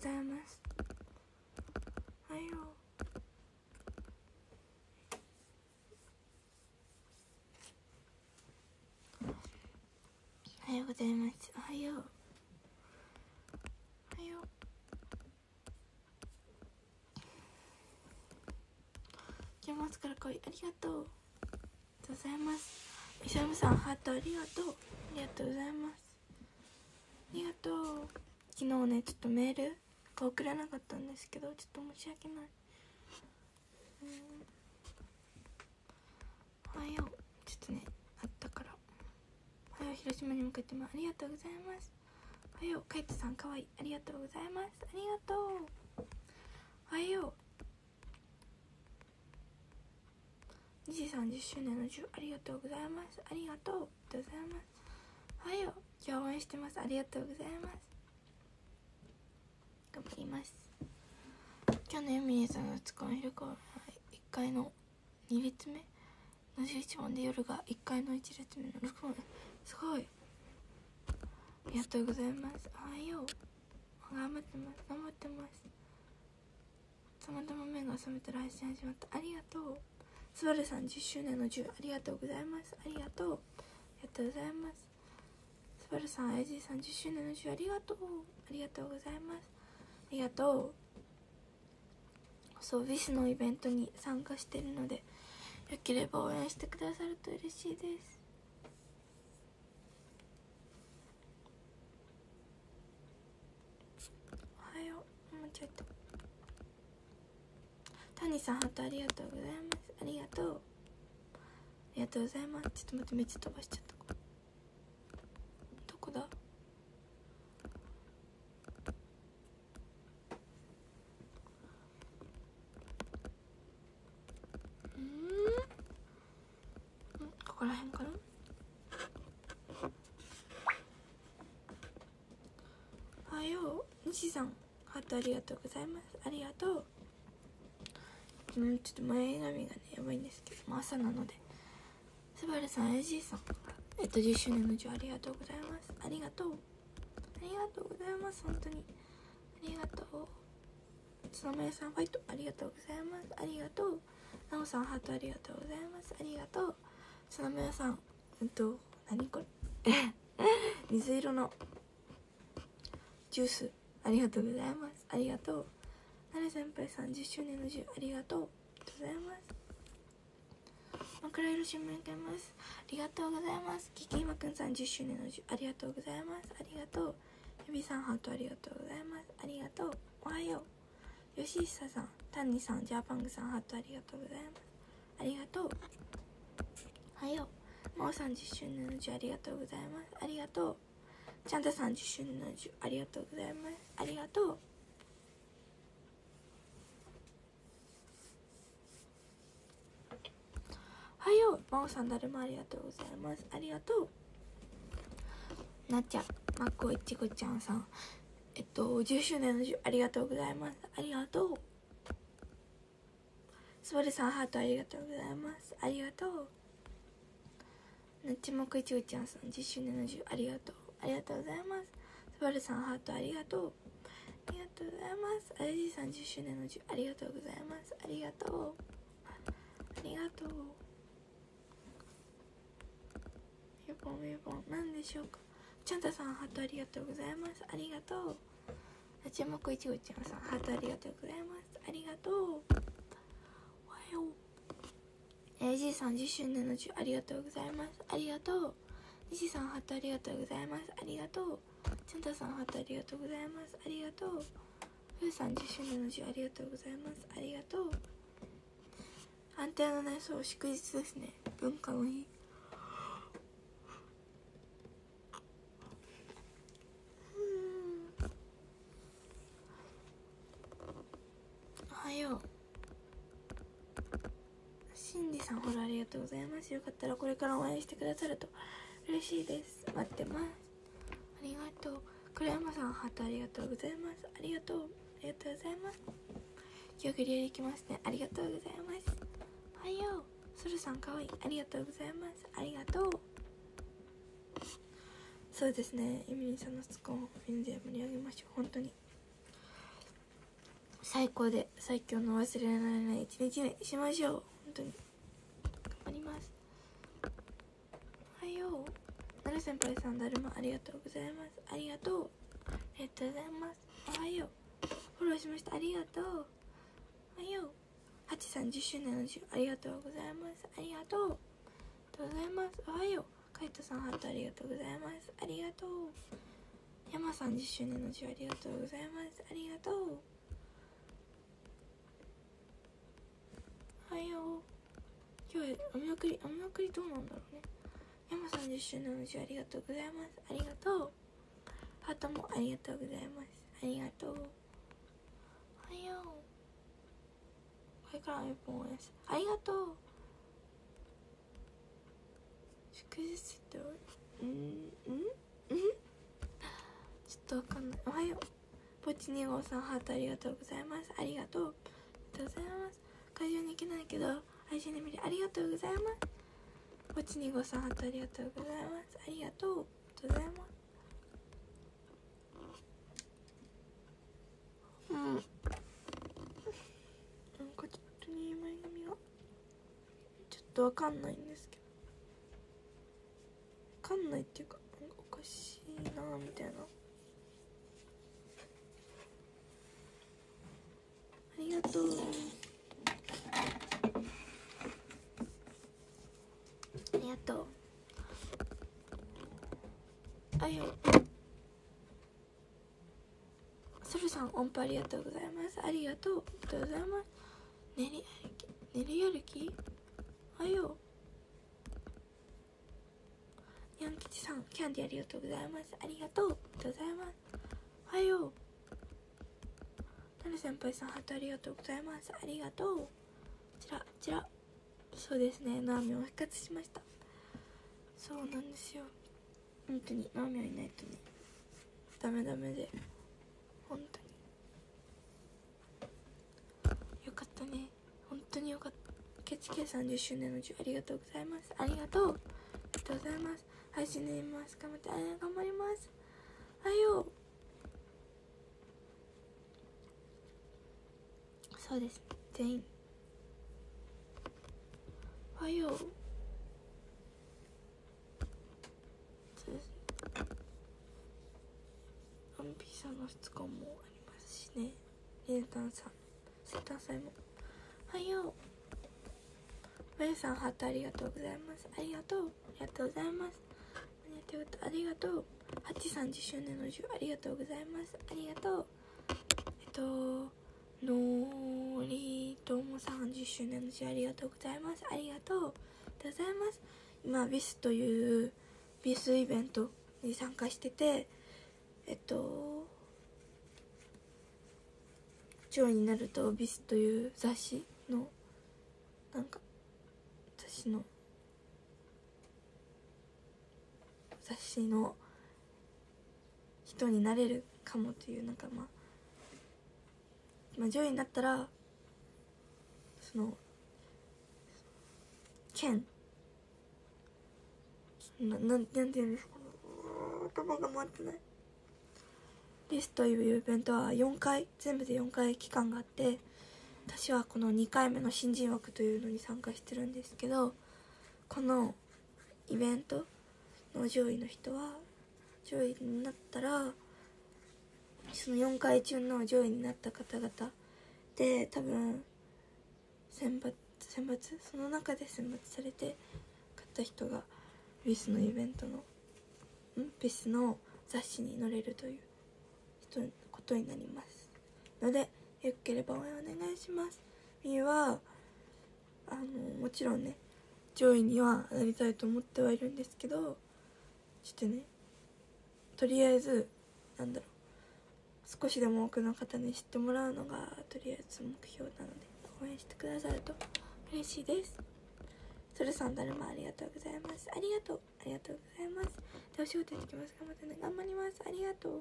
ざいます。おはよう。おはようございます。おはよう。おはよう。今日もから来いありがとうありがとう。ございます。イサムさんハートありがとう。ありがとうございます。ありがとう。昨日ねちょっとメールが送れなかったんですけどちょっと申し訳ない。うん。おはよう。ちょっとねあったから。おはよう広島に向かってもありがとうございます。おはようカイトさんかわいい。ありがとうございます。ありがとう。おはよう。2時30周年の10ありがとうございます。ありがとう。ございます。おはよう。今日応援してます。ありがとうございます。頑張ります。今日のエミリーさんのツコンヒルコール1階の2列目？の11番で夜が1階の1列目の6番。すごい。ありがとうございます。おはよ。う頑張ってます。頑張ってます。たまたま目が覚めたら配信始まった。ありがとう。スバルさん10周年の10ありがとうございます。ありがとう。ありがとうございます。スバルさん IG さん10周年の10ありがとう。ありがとうございます。りがとう。そうビスのイベントに参加してるのでよければ応援してくださると嬉しいです。おはよう。間違えた谷さんハートありがとうございます。ありがとう。ありがとうございます。ちょっと待ってめっちゃ飛ばしちゃった。どこだうんここら辺かなおはよう西さんありがとうございます。ありがとう。うんちょっと前髪がねやばいんですけど、まあ、朝なので。スバルさん AG さん。えっと10周年の10ありがとうございます。ありがとう。ありがとうございます。本当に。ありがとう。つのめさんファイト。ありがとうございます。ありがとう。なおさんハートありがとうございます。ありがとう。つのめさんうんと何これ。水色のジュース。ありがとうございます。ありがとう。なる先輩さん10周年の10ありがとう。ございます。枕色新聞けます。ありがとうございます。キキイマくんさん10周年の10ありがとうございます。ありがとう。ゆびさんハートありがとうございます。ありがとう。おはよう。よしひささんタンニさんジャーパングさんハートありがとうございます。ありがとう。おはよう。まおさん10周年の10ありがとうございます。ありがとう。ちゃんたさん10周年の10ありがとうございます。ありがとう。おはよう真央さん誰もありがとうございます。ありがとう。なっちゃんまっこいちごちゃんさん。えっと10周年の10ありがとうございます。ありがとう。すばるさんハートありがとうございます。ありがとう。なっちまこいちごちゃんさん10周年の10ありがとう。ありがとうございます。すばるさんハートありがとう。りがとうございます。あやじさん10周年の10ありがとうございます。ありがとう。ありがとう。ピポンピポン何でしょうか。ちゃんたさんハートありがとうございます。ありがとう。なちまこいちごちゃんさんハートありがとうございます。ありがとう。おはよう AG さん10周年の10ありがとうございます。ありがとう。西さんハートありがとうございます。ありがとう。ちゃんたさんハートありがとうございます。ありがとう。ふうさん10周年の10ありがとうございます。ありがとう。安定のねそう祝日ですね。文化の日。おはよう。シンディさんほらありがとうございます。よかったらこれから応援してくださると嬉しいです。待ってます。とう倉山さんハートありがとうございます。ありがとうありがとうございます。今日グリアできますね。ありがとうございます。おはよ。うソルさんかわい。いありがとうございます。ありがとう。そうですね。エミリーさんのスコーン全然盛り上げましょう。本当に。最高で最強の忘れられない一日にしましょう。本当に。頑張ります。おはよ。うなる先輩さんだるまありがとうございます。ありがとう。ありがとうございます。おはよう。フォローしました。ありがとう。おはよう。ハチさん10周年の10ありがとうございます。ありがとう。ありがとうございます。おはよう。カイトさんハートありがとうございます。ありがとう。山さん10周年の10ありがとうございます。ありがとう。おはよう。今日お見送りお見送りどうなんだろうね。山さん10周年の10ありがとうございます。ありがとう。ハートもありがとうございます。ありがとう。おはよう。これからも一本応援す。ありがとう。祝日ってうんうん？うん？ちょっとわかんない。おはよう。ポチ2号さんハートありがとうございます。ありがとう。ありがとうございます。会場に行けないけど配信で見るありがとうございますポチ2号さんありがとうございます。ありがとうありがとうございます。うん。なんかちょっとね前髪がちょっとわかんないんですけどわかんないっていうかなんかおかしいなみたいなありがとうありがとうあよソルさん音符ありがとうございます。ありがとうありがとうございます。練り歩き練り歩き？あよヤン吉さんキャンディありがとうございます。ありがとうありがとうございます。おはよう。なる先輩さんハートありがとうございます。ありがとう。こちらこちら。そうですね。ナーミンを復活しました。そうなんですよ。本当にナーミンいないとね。ダメダメで本当によかったね本当によかったケチケ30周年の10ありがとうございます。ありがとう。ありがとうございます。配信で見ます頑張って頑張ります。はよう。そうです。全員。はよう。そうです。ねワンピーさんの質問もありますしね。レンタンさんセンター祭も。はようメイさんハートありがとうございます。ありがとう。ありがとうございます。ありがとう。ハチさん10周年の10ありがとうございます。ありがとう。えっとのりともさん10周年の10ありがとうございます。ありがとう。ございます。今 bisという bisイベントに参加しててえっと上位になると bisという雑誌のなんか雑誌の雑誌の人になれるかもというなんかまあまあ、上位になったらその剣。ななんなんて言うんですか？ね頭が回ってない。リスというイベントは4回全部で4回期間があって私はこの2回目の新人枠というのに参加してるんですけどこのイベントの上位の人は上位になったらその4回中の上位になった方々で多分選抜選抜？その中で選抜されて勝った人がビスのイベントのん？ビスの雑誌に載れるということになります。のでよければ応援お願いします。みーはあのもちろんね上位にはなりたいと思ってはいるんですけどちょっとねとりあえずなんだろう少しでも多くの方に知ってもらうのがとりあえず目標なので応援してくださると嬉しいです。それさんだるまありがとうございます。ありがとう。ありがとうございます。でお仕事行ってきます。頑張ってね頑張ります。ありがとう。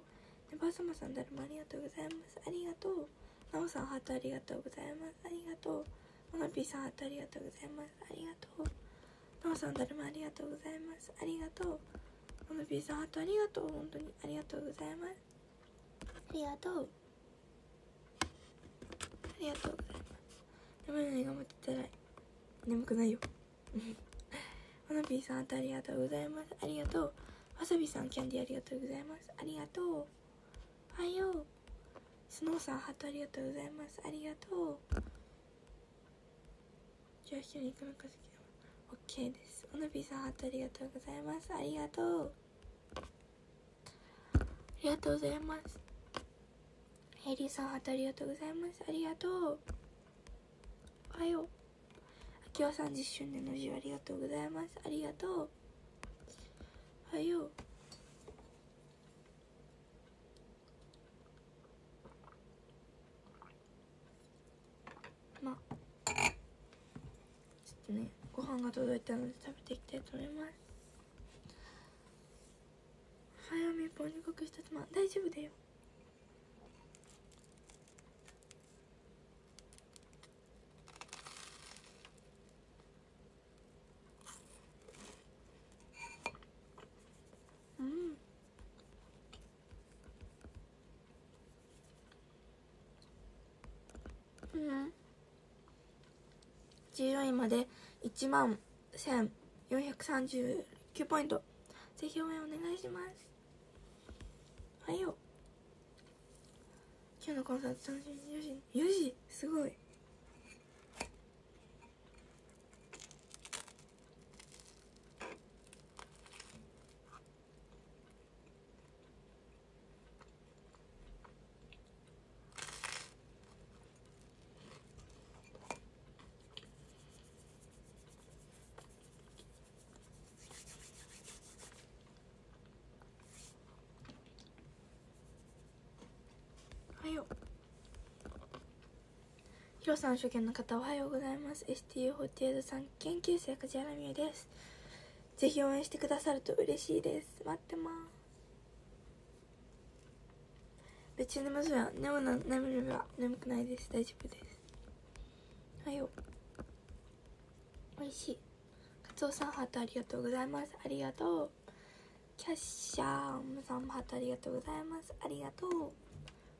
ねばあさまさんだるまありがとうございます。ありがとう。なおさんハートありがとうございます。ありがとう。モナピーさんハートありがとうございます。ありがとう。なおさんだるまありがとうございますありがとう。モナピーさんハートありがとう。本当にありがとうございます。ありがとう。ありがとうございます。眠いのに頑張ってたら眠くないよ。わなぴーさんハートありがとうございます。ありがとう。わさびさんキャンディーありがとうございます。ありがとう。おはよう。スノーさんハートありがとうございます。ありがとう。じゃあ一緒に行くのか好きだ OK です。おなぴーさんハートありがとうございます。ありがとう。ありがとうございます。ヘリーさんハートありがとうございます。ありがとう。おはよう。あきわさん10周年の字ありがとうございます。ありがとう。おはようまあちょっとねご飯が届いたので食べていきたいと思います。早めぽんにくしたつま大丈夫だよ。うん。うん。14位まで1万1439ポイント。ぜひ応援お願いします。はいよ。今日のコンサート楽しみ。4時4時すごいよヒロさん初見の方おはようございます。STU48 さん研究生梶原美優です。ぜひ応援してくださると嬉しいです。待ってます。別に眠そうや眠な眠れば眠くないです。大丈夫です。はいよおいしい。カツオさんハートありがとうございます。ありがとう。キャッシャームさんもハートありがとうございます。ありがとう。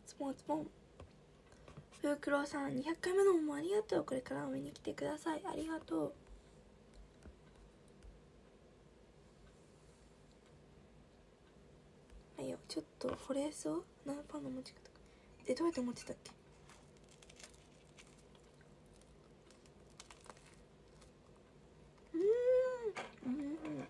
スポンスポン。ふうくろうさん200回目のもありがとう。これからも見に来てください。ありがとう。はいよちょっとほれそう？何パンの持ち方。えどうやって持ってたっけうーんうん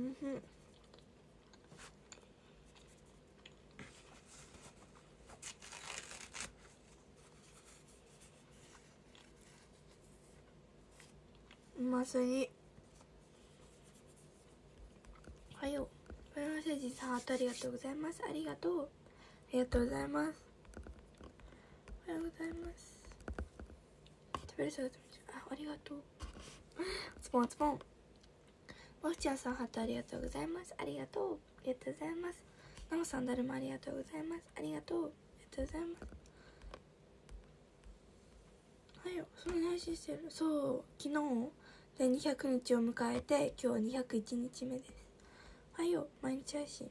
うん。ますぎはよ。うバイオセージさんありがとうございます。ありがとうありがとうございます。おはようございます食べる姿見てあありがとう。スポンスポン。マフちゃんさんハートありがとうございます。ありがとう。ありがとうございます。ナモさんだるまありがとうございます。ありがとう。ありがとうございます。はいよ。そんな配信してる。そう。昨日で200日を迎えて今日は201日目です。はいよ。毎日配信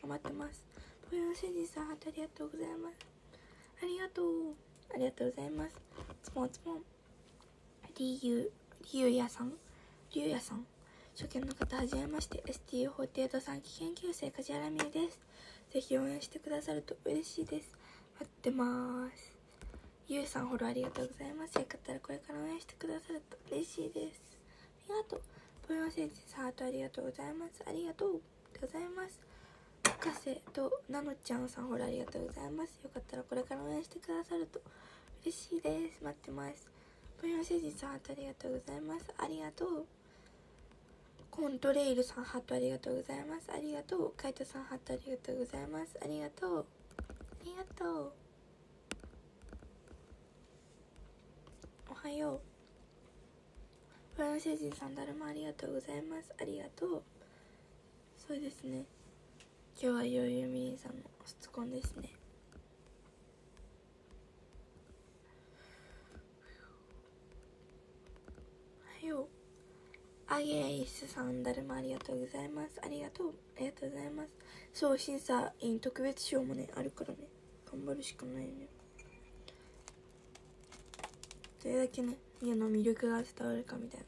頑張ってます。ぽよせじさんハートありがとうございます。ありがとう。ありがとうございます。スポンスポンりゆりゆやさん。りゆうやさん。初見の方はじめまして STU48 3期研究生梶原美優です。ぜひ応援してくださると嬉しいです。待ってます。ゆうさんフォローありがとうございます。よかったらこれから応援してくださると嬉しいです。ありがとう。ポヨンセンさんハートありがとうございます。ありがとうございます。博士となのちゃんさんフォローありがとうございます。よかったらこれから応援してくださると嬉しいです。待ってます。ポヨンセンさんハートありがとうございます。ありがとう。コントレイルさんハートありがとうございます。ありがとう。カイトさんハートありがとうございます。ありがとう。ありがとう。おはよう。フランセ人さんだるまありがとうございます。ありがとう。そうですね。今日はよゆみりんさんの質問ですねはいよイエイスさんだるまありがとうございます。ありがとうありがとうございます。そう審査員特別賞もねあるからね。頑張るしかないよね。どれだけね家の魅力が伝わるかみたいな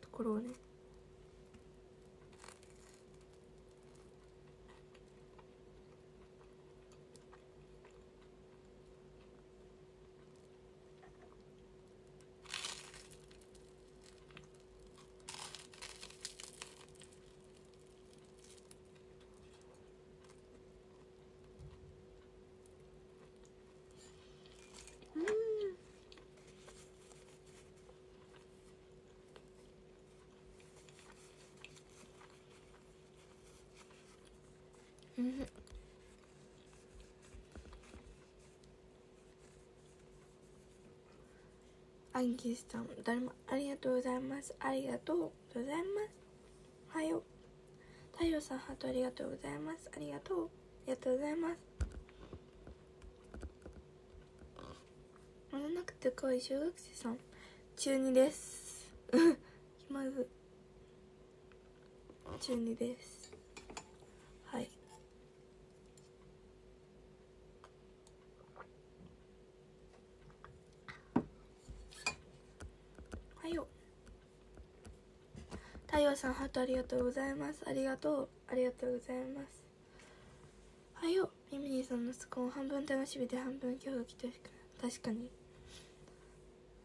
ところをねうんアンギスさんだるまありがとうございます。ありがとうございます。おはよ。う太陽さんハートありがとうございます。ありがとう。ありがとうございます。まだなくて可愛い小学生さん。中2です。気まず。中2ですはいはいよさんハートありがとうございます。ありがとうありがとうございます。はよミミリーさんのスコーン半分楽しみで半分今日が来てほしくない確かに。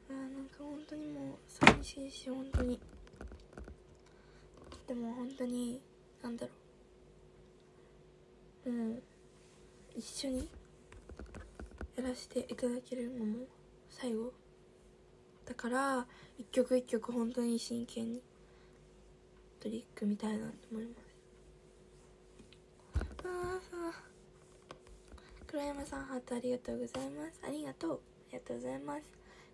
あーなんか本当にもう寂しいし本当に。でも本当になんだろう。もう一緒にやらせていただけるのも最後。だから一曲一曲本当に真剣に。トリックみたいなと思いますああ黒山さん。ハートありがとうございます。ありがとうありがとうございます。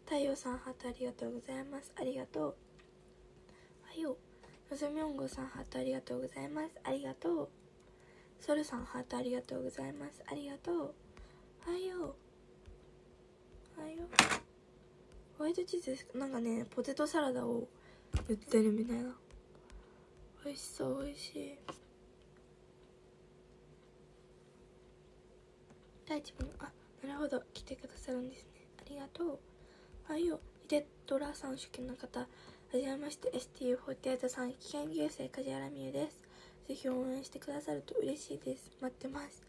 太陽さんハートありがとうございます。ありがとう。はいよのぞみょんごさんハートありがとう。ございますありがとう。ソルさんハートありがとうございます。ありがとう。はいよはいよホワイトチーズですなんかねポテトサラダを売ってるみたいな。美味しそう美味しい。大地もあなるほど。来てくださるんですね。ありがとう。はいよ。ヒデドラさん主権の方はじめまして。STU48 さん危険牛生梶原美優です。ぜひ応援してくださると嬉しいです。待ってます。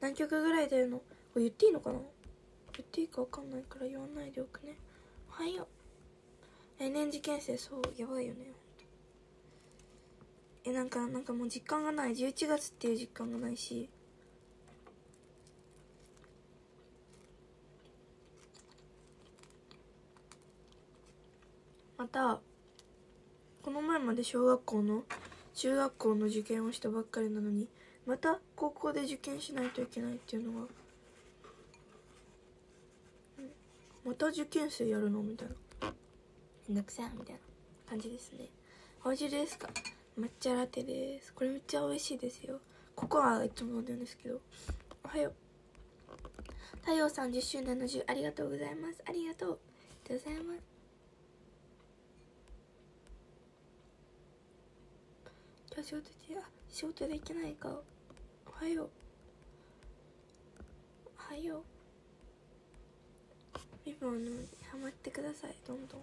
何曲ぐらい出るの？これ言っていいのかな？言っていいか分かんないから言わないでおくね。おはよう。来年受験生そうやばいよね。えなんかなんかもう実感がない。11月っていう実感がないし。またこの前まで小学校の中学校の受験をしたばっかりなのにまた高校で受験しないといけないっていうのが、うん、また受験生やるの？みたいな。めんどくさい。みたいな感じですね。お味ですか？抹茶ラテです。これめっちゃ美味しいですよ。ココアいつも飲んでるんですけど。おはよう。太陽さん10周年の10ありがとうございます。ありがとう。ありがとうございます。今日仕事中？あ仕事できないか。おはよう。おはよう。リボンにハマってください。どんどん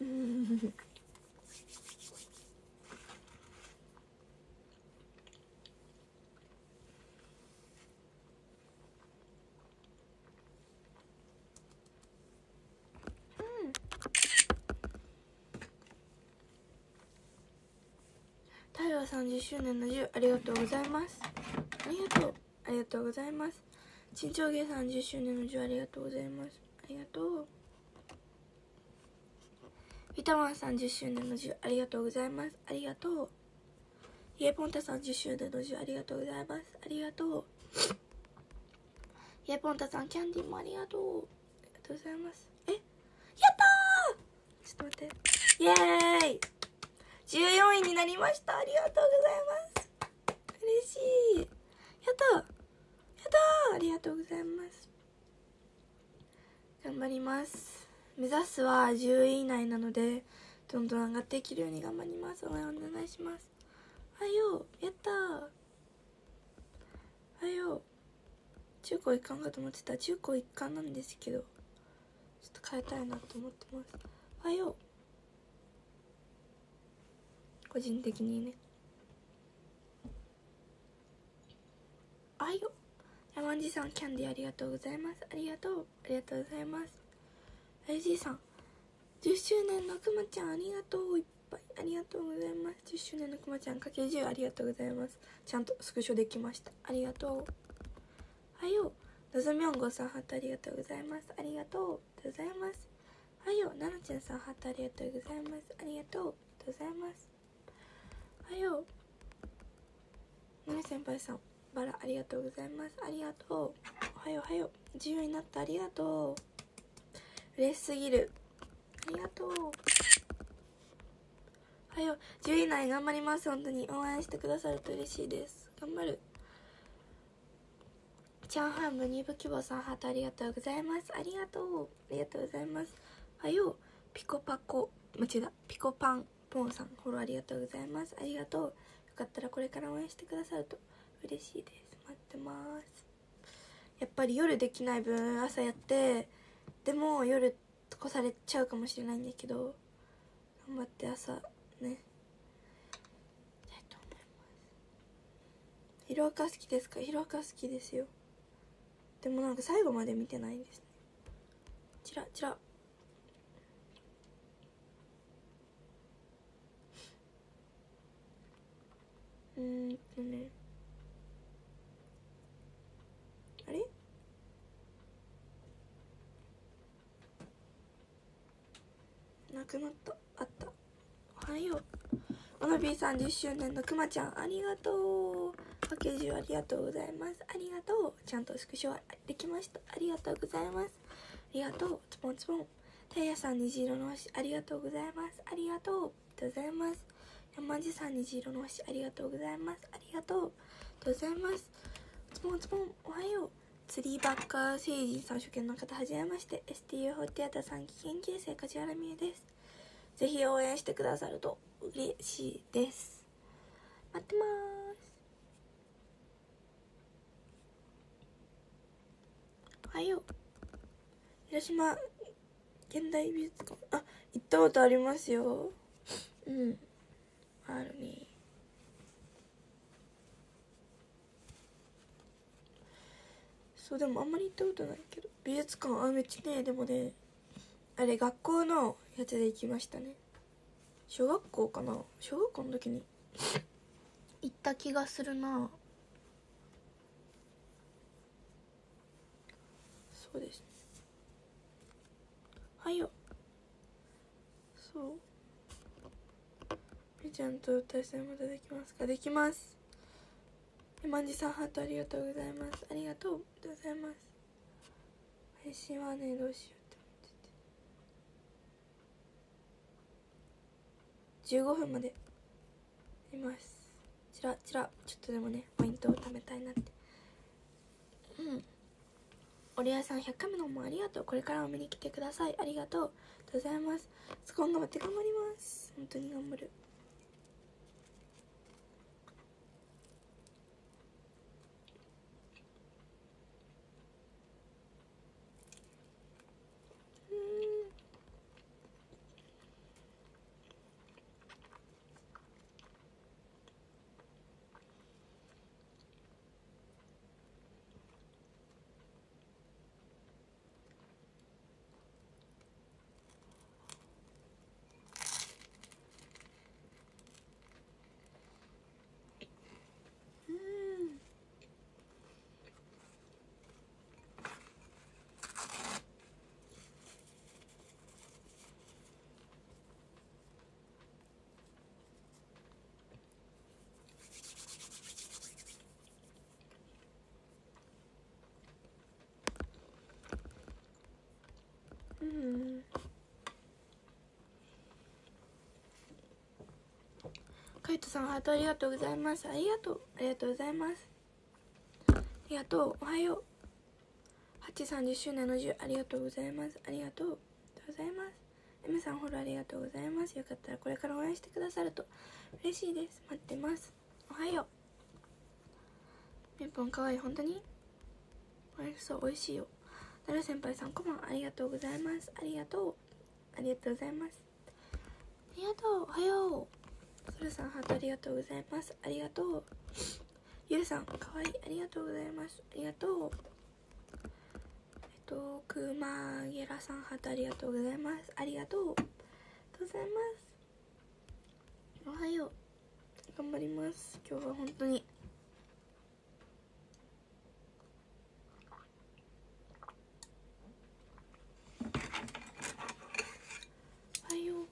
うんうんら30周年の10ありがとうございます。ありがとうありがとうございます。陳長芸30周年の10ありがとうございます。ありがとう。ビタマン30周年の10ありがとうございます。ありがとう。イエポンタ30周年の10ありがとうございます。ありがとう。イエポンタさんキャンディーもありがとう。ありがとうございます。え？やったー！ちょっと待って。イエーイ！14位になりました。ありがとうございます。嬉しい。やった。やった。ありがとうございます。頑張ります。目指すは10位以内なのでどんどん上がっていけるように頑張ります。お願いします。はよやった。はいよ中高一貫かと思ってた。中高一貫なんですけどちょっと変えたいなと思ってます。はいよ個人的にね。あいよ。山地さんキャンディーありがとうございます。ありがとう。ありがとうございます。IG さん10周年のくまちゃんありがとう。いっぱい。ありがとうございます。10周年のくまちゃんかけ10ありがとうございます。ちゃんとスクショできました。ありがとう。はよのぞみょんごさんハートありがとうございます。ありがとうございます。はよななちゃんさんハートありがとうございます。ありがとうございます。はよ。なみ先輩さんバラありがとうございます。ありがとう。おはようおはよう。自由になった。ありがとう。嬉しすぎる。ありがとう。おはよう。10位以内頑張ります。本当に。応援してくださると嬉しいです。頑張る。チャンハンムニブ希望さんハートありがとうございます。ありがとう。ありがとうございます。おはよう。ピコパコ。間違えた。ピコパン。ポンさんフォローありがとうございます。ありがとう。よかったらこれから応援してくださると嬉しいです。待ってます。やっぱり夜できない分朝やってでも夜越されちゃうかもしれないんだけど頑張って朝ね。たいと思います。ヒロアカ好きですか？ヒロアカ好きですよ。でもなんか最後まで見てないんですね。チラチラ。うんとね。あれ？なくなった。あった。おはよう。おのびーさん10周年のくまちゃんありがとう。かけ10ありがとうございます。ありがとう。ちゃんとスクショできました。ありがとうございます。ありがとう。つぽんつぽんたいやさん虹色の星ありがとうございます。ありがとうございます。山地さん虹色の星ありがとうございます。ありがとうございます。つぽんつぽんおはよう。釣りバッカー星人さん初見の方はじめまして。STU4 テアタさん危険形成梶原美恵です。ぜひ応援してくださると嬉しいです。待ってます。おはよう。広島現代美術館。あ行ったことありますよ。うん。あるね。そうでもあんまり行ったことないけど。美術館あめっちゃねでもねあれ学校のやつで行きましたね。小学校かな。小学校の時に。行った気がするな。そうですね。はいよ。そうちゃんと対戦またできますか？できます。まんじさんハートありがとうございます。ありがとうございます。配信はねどうしようって思ってて。15分まで。います。ちらちらちょっとでもねポイントを貯めたいなって。うん。おりやさん100回目のもありがとう。これからも見に来てください。ありがとうございます。そこ頑張って頑張ります。本当に頑張るうんうんカイトさんハートありがとうございます。ありがとう。ありがとうございます。ありがとう。おはよう。830周年の10ありがとうございます。ありがとうございます。M さんフォローありがとうございます。よかったらこれから応援してくださると嬉しいです。待ってます。おはよう。みぽんかわいい。本当に？おいしそう。美味しいよ。なる先輩さんこんばんありがとうございます。ありがとう。ありがとうございます。ありがとう。おはよう。そるさんハートありがとうございます。ありがとう。ゆるさんかわいい。ありがとうございます。ありがとう。えっとくまげらさんハートありがとうございます。ありがとうございます。おはよう。頑張ります。今日は本当におはよう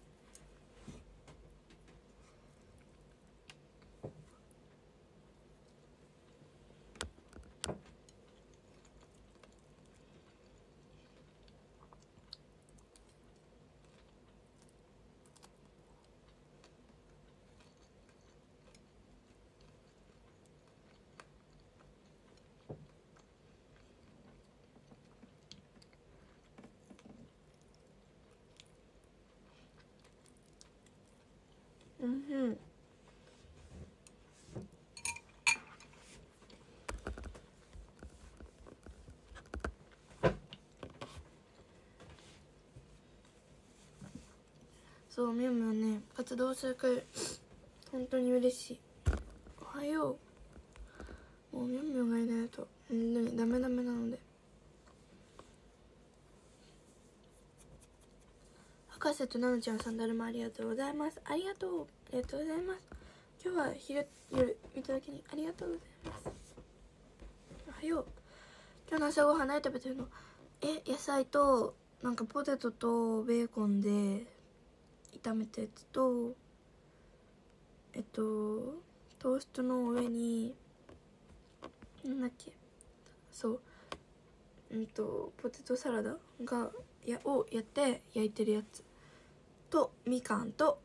うんそうみょみょね活動するから本当に嬉しい。おはよう。もうみょみょがいないと本当にダメダメなので。博士となのちゃんさんだるまありがとうございます。ありがとうありがとうございます。今日は昼夜見ただけにありがとうございます。おはよう。今日の朝ごはん何食べてるの。え野菜となんかポテトとベーコンで炒めたやつとえっとトーストの上になんだっけ。そう。うんとポテトサラダがやをやって焼いてるやつ。とみかんと。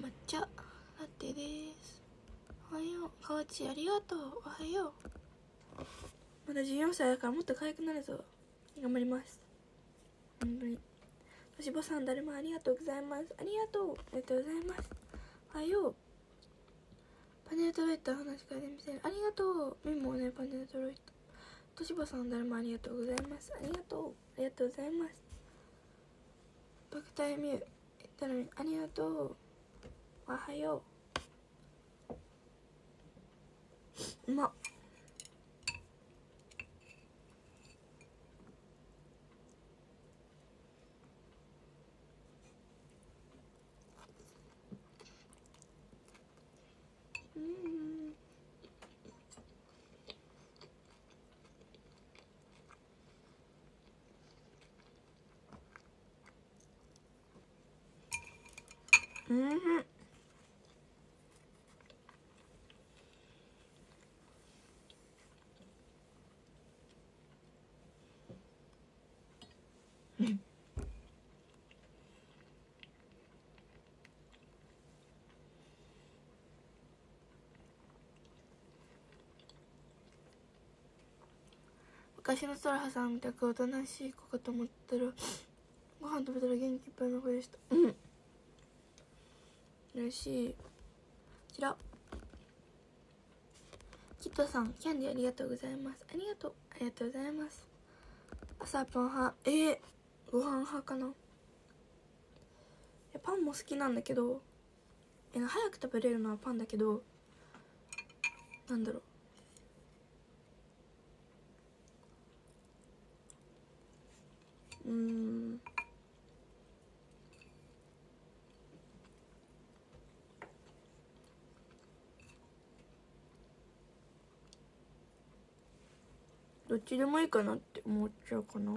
抹茶ラテです。おはよう。かわちありがとう。おはよう。まだ14歳だからもっと可愛くなるぞ。頑張ります。本当に。としぼさん誰もありがとうございます。ありがとう。ありがとうございます。おはよう。パネルトロイト話から見せる。ありがとう。みもねパネルトロイトとしぼさん誰もありがとうございます。ありがとう。ありがとうございます。バクタイミューたのにありがとう。おはよう。うまっうんうん。昔のソラハさんみたくおとなしい子かと思ったらご飯食べたら元気いっぱいの子でした。うん。嬉しい。こちら。キットさんキャンディーありがとうございます。ありがとうありがとうございます。朝パン派。えー、ご飯派かな。パンも好きなんだけどえ早く食べれるのはパンだけどなんだろう。うん。どっちでもいいかなって思っちゃうかな。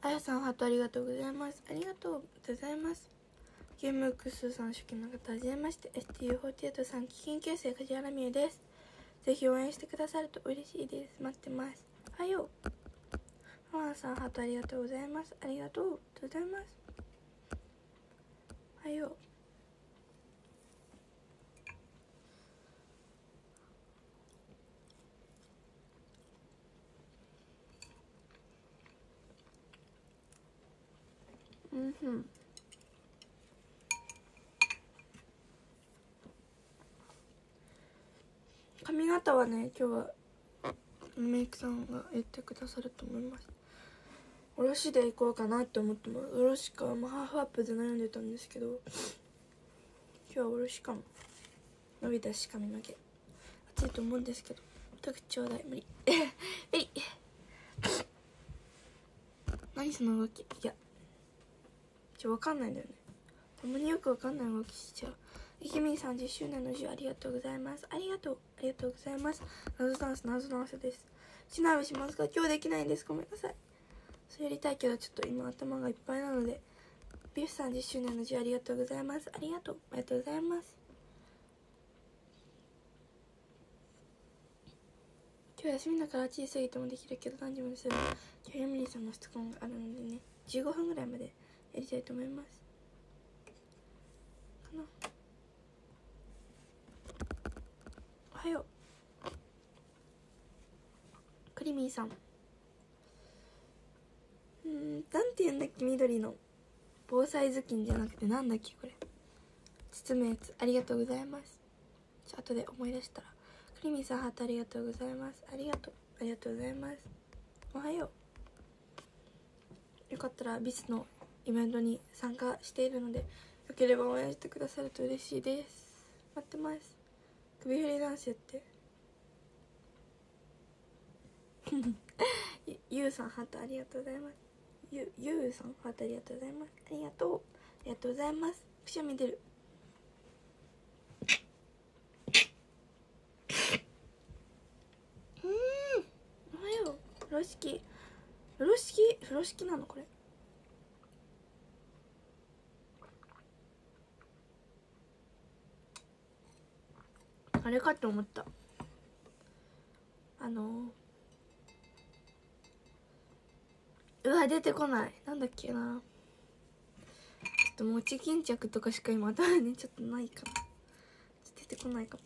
あやさんハートありがとうございます。ありがとうございます。ゲームクスさん初期の方はじめまして。STU48 さん危研究生梶原美優です。ぜひ応援してくださると嬉しいです。待ってます。はよう。マンさんハートありがとうございます。ありがとうございます。はよう。うんふん。髪型はね今日はメイクさんがやってくださると思います。おろしでいこうかなって思ってます。おろしか、まあ、ハーフアップで悩んでたんですけど今日はおろしかも。伸びたし髪の毛。熱いと思うんですけど一口ちょうだい。無理。無理。何その動き。いや。ちょわかんないんだよね。たまによくわかんない動きしちゃう。いきみんさん10周年の10ありがとうございます。ありがとう。ありがとうございます。謎ダンス謎ダンスです。しなべしますが今日できないんです。ごめんなさい。それやりたいけどちょっと今頭がいっぱいなのでビフさん10周年の10ありがとうございます。ありがとうありがとうございます。今日休みだから小さいてもできるけど何時までする今日エミリーさんの質問があるのでね15分ぐらいまでやりたいと思います。かな。はようクリミーさん。うんなんて言うんだっけ緑の。防災頭巾じゃなくてなんだっけこれ。包むやつ。ありがとうございます。ちょ後で思い出したら。クリミーさんハートありがとうございます。ありがとう。ありがとうございます。おはようよかったらビスのイベントに参加しているのでよければ応援してくださると嬉しいです。待ってます。首振りダンスやって。ゆゆうさんハートありがとうございます。ゆゆうさんハートありがとうございます。ありがとう。ありがとうございます。くしゃみ出る。うん。おはよう。風呂敷。風呂敷？風呂敷なの？これ。あれかと思った。あのうわ出てこない。なんだっけな。ちょっと餅巾着とかしか今頭にちょっとないかな。出てこないかも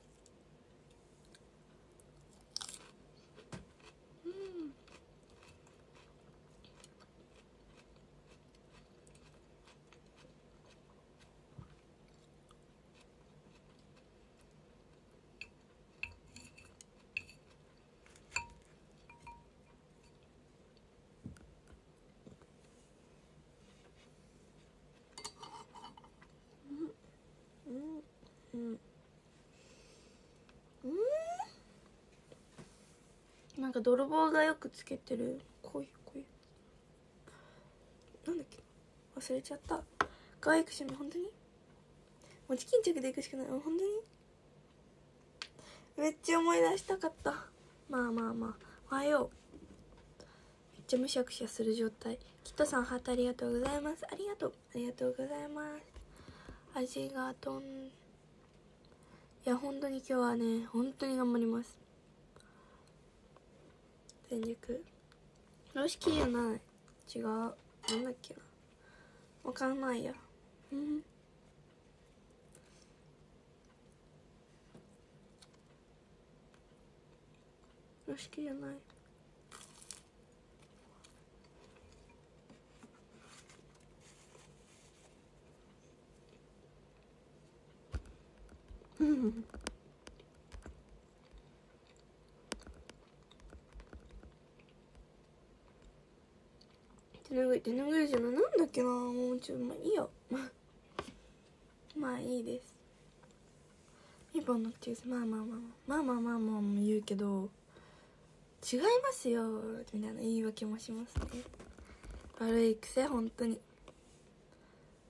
うんうんうんなんか泥棒がよくつけてる。こういうこういう。なんだっけ。忘れちゃった。可愛くしみ本当に？餅巾着でいくしかない。本当に？めっちゃ思い出したかった。まあまあまあ。おはよう。めっちゃむしゃくしゃする状態。きっとさんハートありがとうございます。ありがとう。ありがとうございます。味がどん。いや本当に今日はね本当に頑張ります。全力。風呂敷じゃない。違う。なんだっけな。わかんないや。うん。風呂敷じゃない。うん。手拭い手拭いじゃないんだっけなもうちょっとまあいいよ まあいいです。ピンポンのってまあまあまあまあまあまあまあまあ言うけど違いますよみたいな言い訳もしますね。悪い癖本当に。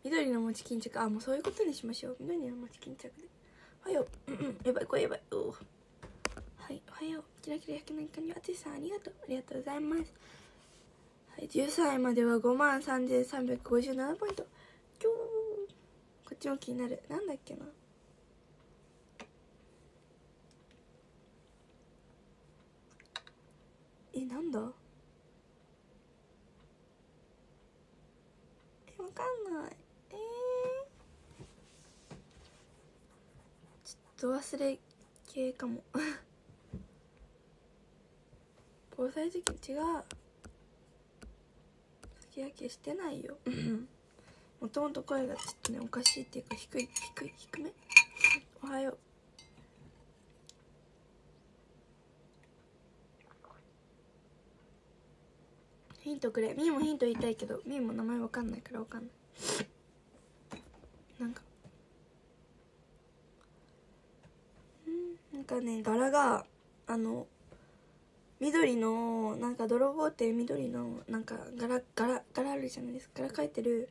緑の餅巾着あもうそういうことにしましょう。緑の餅巾着ではよ。ううんうん。やばいこれやばい。おはい。おはよ。うキラキラ100年間にあついさんありがとう。ありがとうございます。13位までは5万3357ポイント。今日こっちも気になる。なんだっけな。えなんだ？えわかんない。えー、ちょっと忘れ系かも。防災時期違う。すき焼きしてないよ。もともと声がちょっとねおかしいっていうか低い低い低め？おはよう。ヒントくれ。みーもヒント言いたいけどみーも名前わかんないからわかんない。なんか。うんなんかね柄があの緑のなんか泥棒って緑のなんか柄柄柄あるじゃないですか。柄描いてる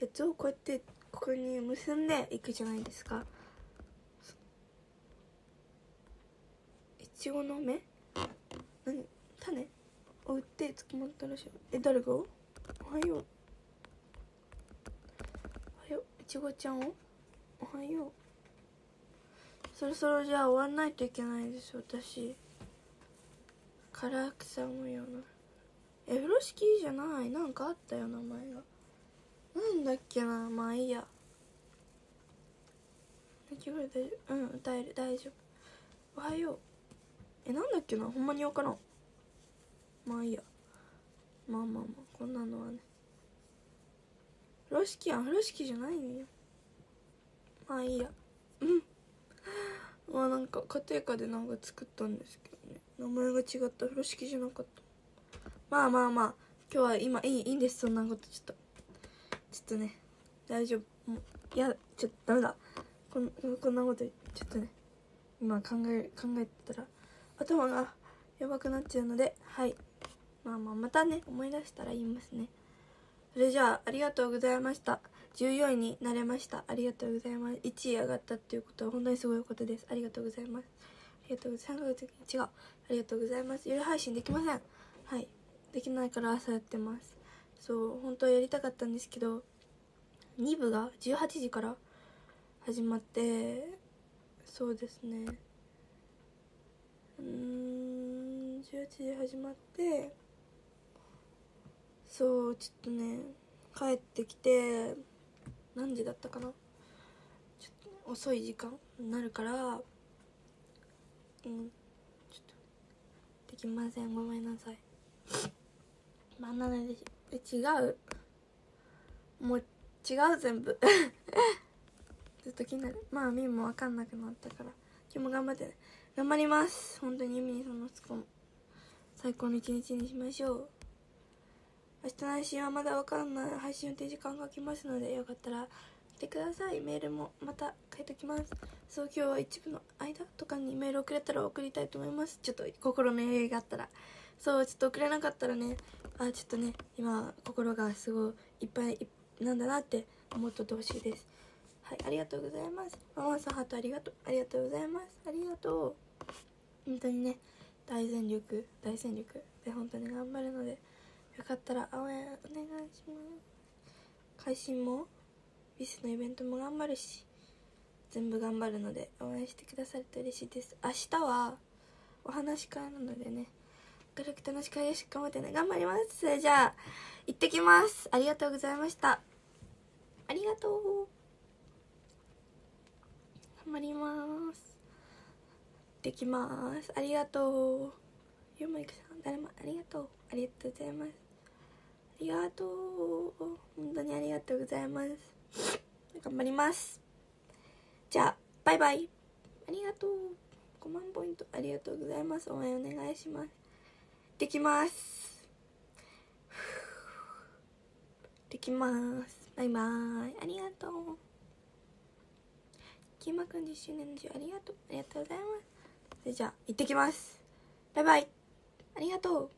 やつをこうやってここに結んでいくじゃないですか。いちごの芽？何種を売って捕まったらしいえ誰が？おはよう。おはよう。いちごちゃんを？おはよう。そろそろじゃあ終わんないといけないです私。唐草模様の。え風呂敷じゃない。なんかあったよ名前が。なんだっけなまあいいや。泣き声大丈夫うん歌える。大丈夫。おはよう。えなんだっけなほんまに分からん。まあいいや。まあまあまあこんなのはね。風呂敷やん風呂敷じゃないんよ。まあいいや。うん。まあなんか家庭科でなんか作ったんですけど。名前が違った。風呂敷じゃなかった。まあまあまあ。今日は今いいいいんです。そんなことちょっと。ちょっとね。大丈夫。もういやちょっとダメだ。こんこんなことちょっとね。今考え考えたら頭がやばくなっちゃうので。はい。まあまあまたね思い出したら言いますね。それじゃあありがとうございました。14位になれました。ありがとうございます。1位上がったっていうことは本当にすごいことです。ありがとうございます。ありがとうございます。3ヶ月違う。りがとうございます。夜配信できません。はい。できないから朝やってます。そう本当はやりたかったんですけど2部が18時から始まってそうですね。うん18時始まってそうちょっとね帰ってきて何時だったかな。ちょっと、遅い時間になるからうん。きません。ごめんなさい。まあなのでえ違う。もう違う全部。ずっと気になる。まあみーも分かんなくなったから。今日も頑張ってね。頑張ります。本当にユミニさんのツコも最高の一日にしましょう。明日の配信はまだ分かんない。配信予定時間が来ますのでよかったらてください。メールもまた書いておきます。そう今日は一部の間とかにメール送れたら送りたいと思います。ちょっと心の余裕があったら。そうちょっと送れなかったらね。あちょっとね今心がすごいいっぱいなんだなって思っとってほしいです。はいありがとうございます。ママさんハートありがとう。ありがとうございます。ありがとう。本当にね大全力大戦力で本当に頑張るのでよかったら応援お願いします。配信もビスのイベントも頑張るし全部頑張るので応援してくださると嬉しいです。明日はお話し会なのでね明るく楽しく激しく頑張ってね頑張ります。それじゃあ行ってきます。ありがとうございました。ありがとう。頑張ります。できます。ありがとう。ゆうまいくさん。誰もありがとう。ありがとうございます。ありがとう。本当にありがとうございます。頑張ります。じゃあバイバイ。ありがとう。5万ポイントありがとうございます。応援お願いします。できます。できます。バイバイ。ありがとう。キーマくん10周年の10ありがとう。ありがとうございます。それじゃあ行ってきます。バイバイ。ありがとう。